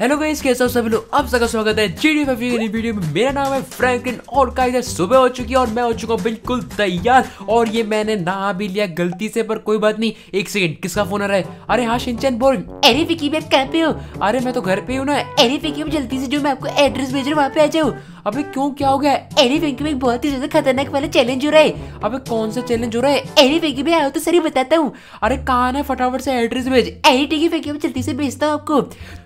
Hello guys कैसे हो सभी लोग? आप सबका स्वागत है जी डी की वीडियो में। मेरा नाम है फ्रैंकलिन और गाइस सुबह हो चुकी है और मैं हो चुका हूँ बिल्कुल तैयार। और ये मैंने ना भी लिया गलती से पर कोई बात नहीं। एक सेकंड किसका फ़ोन आ रहा है? अरे हाँ शिनचैन बोल। अरे विकी मैं कहाँ पे हो? अरे मैं तो घर पे हूँ ना। अरे विकी जल्दी से जो मैं आपको एड्रेस भेज रहा हूँ वहाँ पे आ जाओ। अबे क्यों, क्या हो गया? अरे विकी में बहुत ही ज़्यादा खतरनाक वाला चैलेंज हो रहा है। अबे कौन सा चैलेंज हो रहा है? अरे विकी में आओ तो सही बताता हूँ। अरे कहाँ है? फटाफट से एड्रेस भेज। ठीक है विकी मैं जल्दी से भेजता हूँ आपको।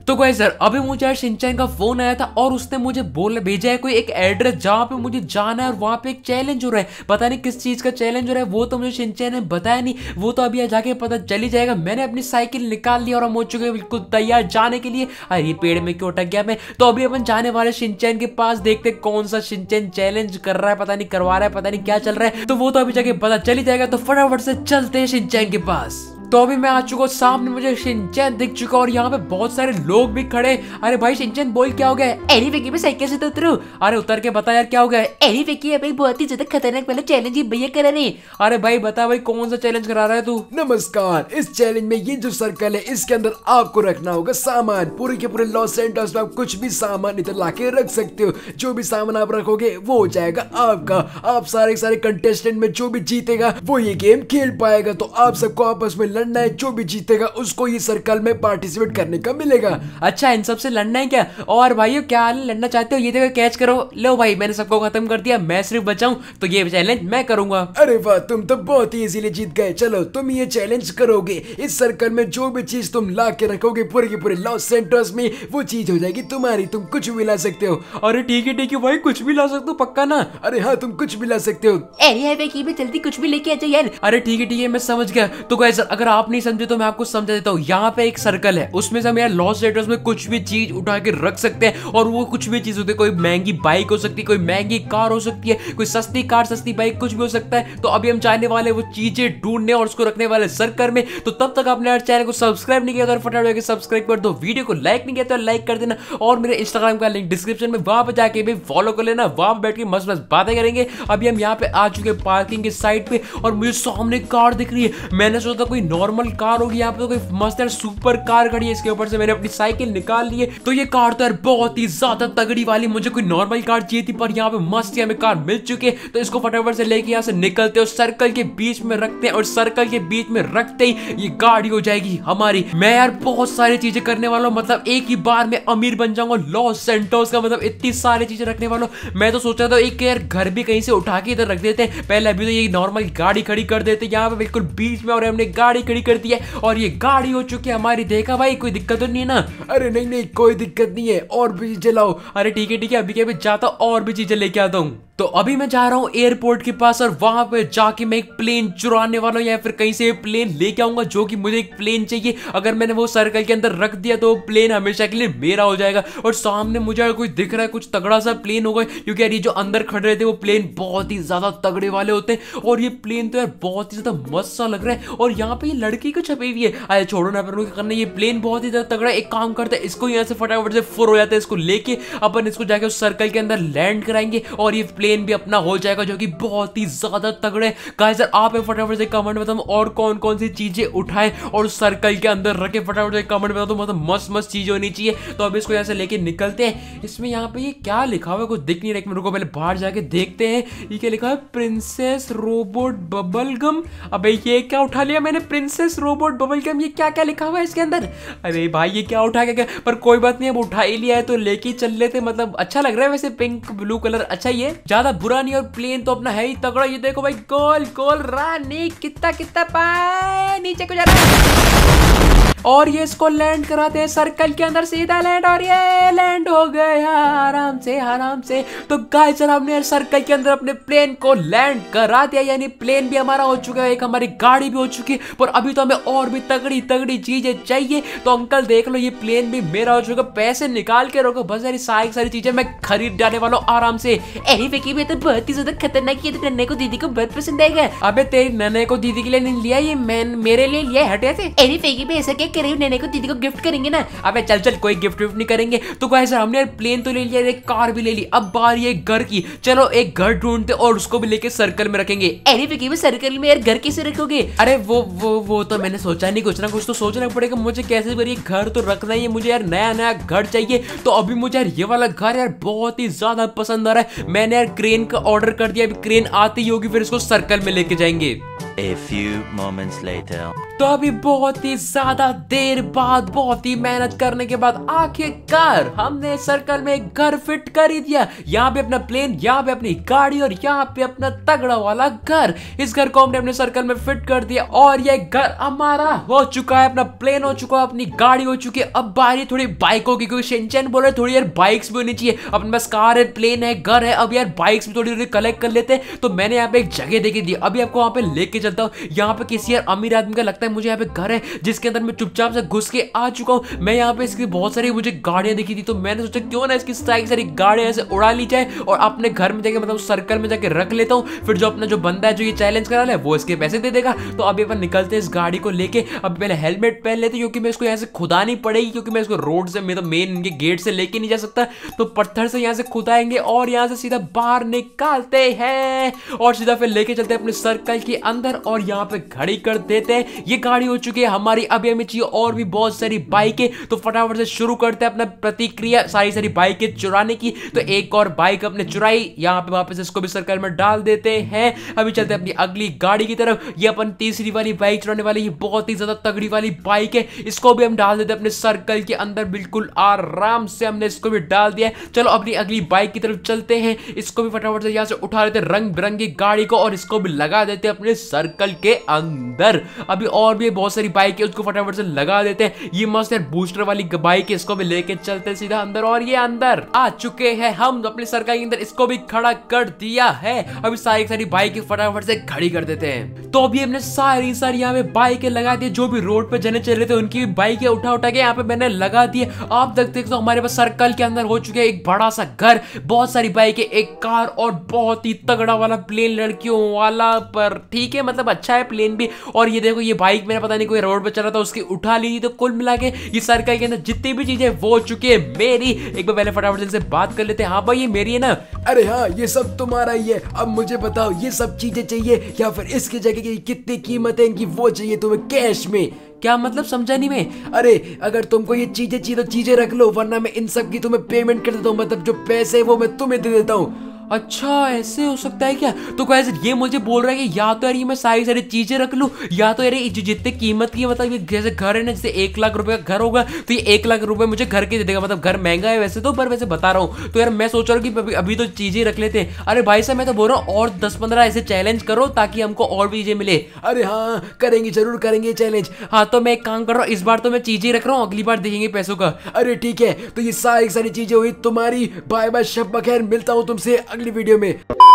तो कोई सर अभी मुझे यार शिनचैन का फ़ोन आया था और उसने मुझे बोल, भेजा है कोई एक एड्रेस जहाँ पे मुझे जाना है और वहाँ पे एक चैलेंज हो रहा है। पता नहीं किस चीज़ का चैलेंज हो रहा है, वो तो मुझे शिनचैन ने बताया नहीं। वो तो अभी जाके पता चल ही जाएगा। मैंने अपनी साइकिल निकाल ली और हम हो चुके बिल्कुल तैयार जाने के लिए। अरे पेड़ में क्यों अटक गया मैं? तो अभी अपन जाने वाले शिनचैन के पास देखते कौन सा शिनचैन चैलेंज कर रहा है, पता नहीं करवा रहा है, पता नहीं क्या चल रहा है। तो वो तो अभी जाके पता चल ही जाएगा तो फटाफट से चलते हैं शिनचैन के पास। तो अभी मैं आ चुका हूँ, सामने मुझे शिनचैन दिख चुका और यहाँ पे बहुत सारे लोग भी खड़े अरे भाई, शिनचैन बोल, क्या हो गया? एरी विकी में साइकिल से तो उतरू। अरे उतर के बता यार, क्या हो गया? अरे विकी अब बहुत ही ज़्यादा खतरनाक वाला चैलेंज ही भैया करा रहे अरे भाई, बता भाई, कौन सा चैलेंज करा रहा है तू? नमस्कार, इस चैलेंज में ये जो सर्कल है, इसके अंदर आपको रखना होगा सामान। पूरे के पूरे लॉस सेंटर्स में आप कुछ भी सामान इधर लाके रख सकते हो। जो भी सामान आप रखोगे, वो हो जाएगा आपका। आप सारे सारे कंटेस्टेंट में जो भी जीतेगा, वो ये गेम खेल पाएगा। तो आप सबको आपस में लड़ना है जो भी जीतेगा उसको ये सर्कल में पार्टिसिपेट करने का मिलेगा। अच्छा इन सबसे लड़ना है क्या? और भाई क्या लड़ना चाहते हो? ये देखो कैच करो। लो भाई मैंने सबको खत्म कर दिया मैं सिर्फ़ बचाऊं तो ये चैलेंज मैं करूँगा। अरे वाह तुम तो बहुत ही इजीली जीत गए। चलो तुम ये चैलेंज करोगे। इस सर्कल में जो भी चीज़ तुम ला के रखोगे पूरे के पूरे लॉस सेंटर्स में वो चीज़ हो जाएगी तुम्हारी। तुम कुछ भी ला सकते हो। अरे ठीक है ठीक है भाई कुछ भी ला सकते हो पक्का ना? अरे हाँ तुम कुछ भी ला सकते हो। अरे मैं जल्दी कुछ भी लेके आ जाओ यार। अरे ठीक है ठीक है मैं समझ गया। तो अगर आप नहीं समझे तो मैं आपको समझा देता हूँ। यहाँ पे एक सर्कल है। उसमें से हम यार लॉस सेंटर्स में कुछ भी चीज़ उठा के रख सकते हैं और वो कुछ भी चीज़ होती है, कोई महँगी बाइक हो सकती है, कोई महँगी कार हो सकती है, कोई सस्ती कार सस्ती बाइक कुछ भी हो सकता है। तो अभी हम चाहने वाले वो चीज़ें ढूँढने और उसको रखने वाले सर्कल में। तो तब तक आपने यार चैनल को सब्सक्राइब नहीं किया तो फटाफट सब्सक्राइब कर दो वीडियो को लाइक नहीं किया तो लाइक कर देना और मेरे इंस्टाग्राम का लिंक डिस्क्रिप्शन में वहाँ पर जाके भी फॉलो कर लेना। वहाँ पे बैठ के मस्त मस्त बातें करेंगे। अभी हम यहाँ पे आ चुके पार्किंग के साइड पे और मुझे सामने कार दिख रही है। मैंने सोचा कोई नॉर्मल कार होगी, यहाँ पे तो कोई मस्त यार सुपर कार खड़ी है, इसके ऊपर से मैंने अपनी साइकिल निकाल ली है। तो ये कार तो यार बहुत ही ज़्यादा तगड़ी वाली, मुझे कोई नॉर्मल कार चाहिए थी, पर यहाँ पे मस्त हमें कार मिल चुकी है। तो इसको फटाफट से लेके यहाँ से निकलते और सर्कल के बीच में रखते हैं, और सर्कल के बीच में रखते ही ये गाड़ी हो जाएगी हमारी। मैं यार बहुत सारी चीज़ें करने वाला हूँ मतलब एक ही बार में अमीर बन जाऊँगा, लॉस सेंटोस का मतलब इतनी सारी चीज़ें रखने वाला हूँ। मैं तो सोच रहा था एक यार घर भी कहीं से उठा के इधर रख देते हैं। पहले अभी तो ये नॉर्मल गाड़ी खड़ी कर देते यहाँ पे बिल्कुल बीच में और हमने गाड़ी खड़ी कर दी है और ये गाड़ी हो चुकी है हमारी। देखा भाई, कोई दिक्कत तो नहीं है ना? अरे नहीं नहीं, कोई दिक्कत नहीं है। और भी चीज़ें लाओ। अरे ठीक है ठीक है, अभी क्या जाता और भी चीज़ें लेके आता हूँ। तो अभी मैं जा रहा हूँ एयरपोर्ट के पास और वहाँ पे जाके मैं एक प्लेन चुराने वाला हूँ या फिर कहीं से प्लेन लेके आऊँगा जो कि मुझे एक प्लेन चाहिए। अगर मैंने वो सर्कल के अंदर रख दिया तो प्लेन हमेशा के लिए मेरा हो जाएगा। और सामने मुझे अगर कोई दिख रहा है, कुछ तगड़ा सा प्लेन होगा, क्योंकि यार ये जो अंदर खड़े रहे थे वो प्लेन बहुत ही ज़्यादा तगड़े वाले होते हैं। और ये प्लेन तो यार बहुत ही ज़्यादा मस्त सा लग रहा है। और यहाँ पे ये लड़की को छपी हुई है। अरे छोड़ो ना फिर करना ये प्लेन बहुत ही ज़्यादा तगड़ा एक काम करते हैं, इसको यहाँ से फटाफट से फुर हो जाता है इसको लेके। अपन इसको जाके उस सर्कल के अंदर लैंड कराएँगे और ये प्लेन भी अपना हो जाएगा जो कि बहुत ही ज़्यादा तगड़े। गाइस सर आप फटाफट से कमेंट में बताओ और कौन कौन सी चीज़ें उठाएँ और सर्कल के अंदर रखे फटाफट से कमेंट में बताओ मतलब मस्त मस्त चीज़ें होनी चाहिए। तो अब इसको यहाँ से लेके निकलते हैं। इसमें यहाँ पे ये क्या लिखा हुआ है? कुछ दिख नहीं रहा। मेरे को पहले बाहर जाके देखते हैं। ये क्या लिखा है? प्रिंसेस रोबोट बबल गम अबे ये क्या उठा लिया मैंने? प्रिंसेस रोबोट बबल गम ये क्या क्या लिखा हुआ है इसके अंदर? अरे भाई, ये क्या उठा क्या? पर कोई बात नहीं, अब उठा ही लिया है तो लेके चल लेते मतलब अच्छा लग रहा है वैसे पिंक ब्लू कलर अच्छा ही है ज़्यादा बुरा नहीं और प्लेन तो अपना है ही तगड़ा। ये देखो भाई गोल गोल रानी कितना कितना, पाए, नीचे को जा रहा है। और ये इसको लैंड कराते हैं सर्कल के अंदर, सीधा लैंड और ये लैंड हो गया आराम से आराम से। तो गाइस सर हमने सर्कल के अंदर अपने प्लेन को लैंड करा दिया, यानी प्लेन भी हमारा हो चुका है, एक हमारी गाड़ी भी हो चुकी है, पर अभी तो हमें और भी तगड़ी तगड़ी चीज़ें चाहिए। तो अंकल देख लो, ये प्लेन भी मेरा हो चुका पैसे निकाल के रोको बस सारी सारी सारी चीज़ें मैं खरीद डालने वाला हूँ आराम से। अरे विकी भी तो बहुत ही ज़्यादा खतरनाक है तो नन्हे को दीदी को बहुत पसंद आएगा अबे तेरी नन्हे को दीदी के लिए नहीं लिया, ये मैं मेरे लिए लिया हटे थे अरे विकी भी ऐसा कह रही नैने को दीदी को गिफ्ट करेंगे ना। अबे चल चल, कोई गिफ्ट विफ्ट नहीं करेंगे। तो गाइस हमने यार प्लेन तो ले लिया, एक कार भी ले ली। अब बारी है घर की, चलो, एक घर ढूंढते और उसको भी लेके सर्कल में रखेंगे। अरे, विकी सर्कल में यार घर कैसे रखोगे? अरे, वो वो वो तो मैंने सोचा नहीं, कुछ ना कुछ तो सोचना पड़ेगा। मुझे कैसे भी ये घर तो रखना ही है, मुझे यार नया नया घर चाहिए। तो अभी मुझे यार ये वाला घर यार बहुत ही ज़्यादा पसंद आ रहा है। मैंने यार क्रेन का ऑर्डर कर दिया, अभी क्रेन आती ही होगी, फिर इसको सर्कल में लेके जाएँगे। A few moments later. तो अभी बहुत ही ज़्यादा देर बाद, बहुत ही मेहनत करने के बाद आखिरकार हमने सर्कल में घर फिट कर ही दिया। यहाँ पे अपना प्लेन यहाँ पे अपनी गाड़ी और यहाँ पे अपना तगड़ा वाला घर। इस घर को हमने अपने सर्कल में फिट कर दिया और ये घर हमारा हो चुका है, अपना प्लेन हो चुका है, अपनी गाड़ी हो चुकी है। अब बारी थोड़ी बाइकों की, क्योंकि शिनचैन बोल रहे थोड़ी यार बाइक्स भी होनी चाहिए। अपने पास कार है प्लेन है, घर है, अब यार बाइक्स भी थोड़ी थोड़ी कलेक्ट कर लेते हैं। तो मैंने यहाँ पे एक जगह देखी थी, अभी आपको वहाँ पे लेके चलता हूँ। यहाँ पे किसी यार अमीर आदमी का लगता है मुझे यहाँ पे घर है, जिसके अंदर मैं चुपचाप से घुस के आ चुका हूँ। मैं यहाँ पे इसकी बहुत सारी मुझे गाड़ियाँ दिखी थी तो मैंने सोचा क्यों ना इसकी सारी सारी गाड़ियाँ ऐसे उड़ा ली जाए और अपने घर में जाके मतलब सर्कल में जाके रख लेता हूँ। फिर जो अपना जो बंदा है, जो ये चैलेंज करा है, वो इसके पैसे दे देगा। तो अभी अपन निकलते हैं इस गाड़ी को लेके। अब पहले हेलमेट पहन लेते क्योंकि मैं इसको यहाँ से खुदानी पड़ेगी, क्योंकि मैं इसको रोड से मतलब मेन इनके गेट से लेके नहीं जा सकता। तो पत्थर से यहाँ से खुदाएँगे और यहाँ से सीधा बाहर निकालते हैं और सीधा फिर लेके चलते हैं अपने सर्कल के अंदर। और यहाँ पे खड़ी कर देते हैं। ये गाड़ी हो चुकी है हमारी। अभी हमें चाहिए और भी बहुत सारी बाइकें। तो फटाफट से शुरू करते हैं अपना प्रतिक्रिया सारी सारी बाइकें चुराने की। तो एक और बाइक अपने चुराई। यहाँ पे वापस इसको भी सर्कल में डाल देते हैं। अभी चलते अपनी अगली गाड़ी की तरफ़। ये अपन तीसरी वाली बाइक चुराने वाली, ये बहुत ही ज़्यादा तगड़ी वाली बाइक है। इसको भी हम डाल देते अपने सर्कल के अंदर। बिल्कुल आराम से हमने इसको भी डाल दिया चलो अपनी अगली बाइक की तरफ़ चलते हैं। इसको भी फटाफट से यहाँ से उठा लेते रंग बिरंगी गाड़ी को और इसको भी लगा देते अपने सर्कल के अंदर। अभी और भी बहुत सारी बाइक है, उसको फटाफट से लगा देते हैं। ये मस्त यार बूस्टर वाली बाइक है, इसको भी लेके चलते सीधा अंदर और ये अंदर आ चुके हैं हम। अपने सर्कल के अंदर इसको भी खड़ा कर दिया है। अभी सारी सारी बाइक फटाफट से खड़ी कर देते हैं। तो अभी हमने सारी सारी यहाँ पे बाइकें लगा दी जो भी रोड पे जाने चल रहे थे, उनकी भी बाइकें उठा उठा के यहाँ पे मैंने लगा दी आप देखते तो हमारे पास सर्कल के अंदर हो चुके हैं एक बड़ा सा घर, बहुत सारी बाइकें एक कार और बहुत ही तगड़ा वाला प्लेन लड़कियों वाला पर। ठीक है मतलब अच्छा है प्लेन भी। और ये देखो ये बाइक मेरा पता नहीं कोई रोड पे चल रहा था उसकी उठा ली तो कुल मिला के ये सर्कल के अंदर जितनी भी चीज़ें वो चुकी है मेरी। एक बार पहले फटाफट से बात कर लेते हैं। हाँ भाई ये मेरी है ना? अरे हाँ ये सब तुम्हारा ही है। अब मुझे बताओ ये सब चीज़ें चाहिए या फिर इसकी जगह की कितनी कीमत है इनकी वो चाहिए तुम्हें कैश में? क्या मतलब समझा नहीं मैं? अरे अगर तुमको ये चीज़ें चाहिए तो चीज़ें रख लो वरना मैं इन सब की तुम्हें पेमेंट कर देता हूँ। मतलब जो पैसे है वो मैं तुम्हें दे देता हूँ। अच्छा ऐसे हो सकता है क्या? तो कैसे ये मुझे बोल रहा है कि या तो यार ये मैं सारी सारी चीज़ें रख लूँ या तो यार ये जितने कीमत की मतलब ये जैसे घर है ना जैसे एक लाख रुपए का घर होगा तो ये एक लाख रुपए मुझे घर के दे देगा मतलब घर महँगा है वैसे तो पर वैसे बता रहा हूँ। तो यार मैं सोच रहा हूँ कि अभी, अभी तो चीज़ें रख लेते हैं। अरे भाई साहब मैं तो बोल रहा हूँ और दस पंद्रह ऐसे चैलेंज करो ताकि हमको और भी चीज़ें मिले। अरे हाँ करेंगे ज़रूर करेंगे चैलेंज हाँ तो मैं एक काम कर रहा हूँ इस बार तो मैं चीज़ें रख रहा हूँ अगली बार देखेंगे पैसों का। अरे ठीक है तो ये सारी सारी चीज़ें हुई तुम्हारी बाय बाय शब बखैर मिलता हूँ तुमसे अगली वीडियो में।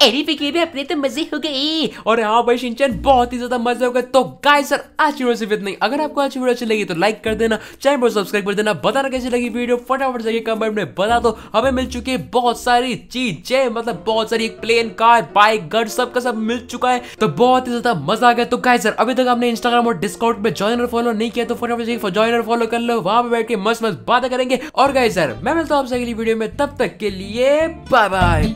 अरे विकी भी अपने तो मज़े हो गए और हाँ भाई, शिनचैन, बहुत ही ज़्यादा मज़ा गए। तो गाइस सर आज की वीडियो सिर्फ़ इतना ही। अगर आपको आज वीडियो अच्छी लगी तो लाइक कर देना। चैनल पर सब्सक्राइब कर देना। बताना कैसी लगी वीडियो, फटाफट से कमेंट में बता दो। हमें मिल चुकी है बहुत सारी चीज़ें मतलब बहुत सारी प्लेन कार बाइक घर सब का सब मिल चुका है। तो बहुत ही ज़्यादा मज़ा आ गया। तो गाइस सर अभी तक आपने इंस्टाग्राम और डिस्काउंट पे ज्वाइनर फॉलो नहीं किया तो फटाफट से ज्वाइनर फॉलो कर लो। वहाँ पर बैठ के मस्त मस्त बातें करेंगे। और गाइस सर मैं मिलता हूँ आपसे अगली वीडियो में। तब तक के लिए बाय बाय